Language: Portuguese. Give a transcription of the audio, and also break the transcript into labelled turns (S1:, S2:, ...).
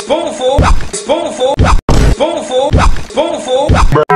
S1: Spoonful, spoonful, spoonful, spoonful.